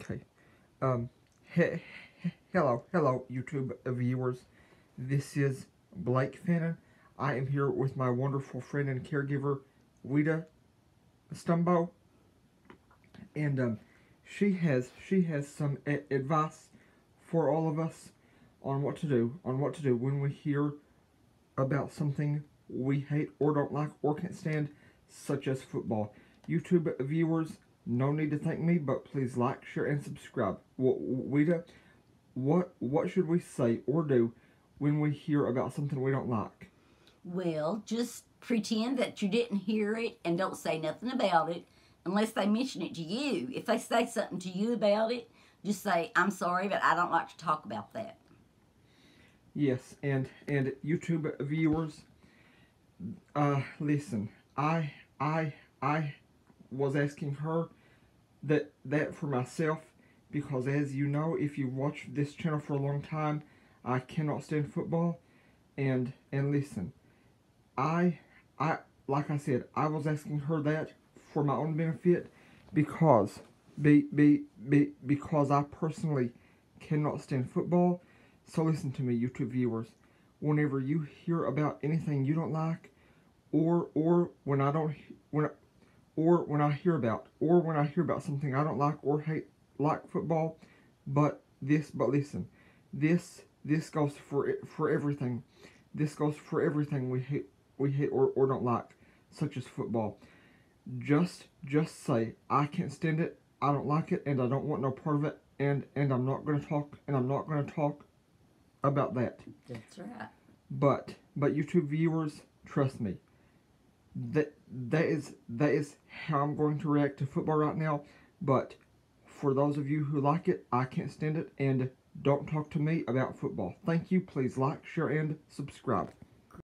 Okay. Um, he, he, hello, hello, YouTube viewers. This is Blake Fannin. I am here with my wonderful friend and caregiver, Wita Stumbo. And, um, she has, she has some advice for all of us on what to do, on what to do when we hear about something we hate or don't like or can't stand, such as football. YouTube viewers, no need to thank me, but please like, share, and subscribe. What we do? what what should we say or do when we hear about something we don't like? Well, just pretend that you didn't hear it and don't say nothing about it unless they mention it to you. If they say something to you about it, just say, I'm sorry, but I don't like to talk about that. Yes, and and YouTube viewers, uh, listen, I I I was asking her that that for myself because as you know if you watch this channel for a long time I cannot stand football. And and listen I I like I said I was asking her that for my own benefit because be be, be because I personally cannot stand football. So listen to me YouTube viewers. Whenever you hear about anything you don't like or or when I don't when or when I hear about, or when I hear about something I don't like or hate, like football, but this, but listen, this, this goes for for everything. This goes for everything we hate, we hate or, or don't like, such as football. Just, just say, I can't stand it, I don't like it, and I don't want no part of it, and, and I'm not going to talk, and I'm not going to talk about that. That's right. But, but YouTube viewers, trust me, that that is that is how I'm going to react to football right now. But for those of you who like it, I can't stand it, and don't talk to me about football. Thank you. Please like, share, and subscribe.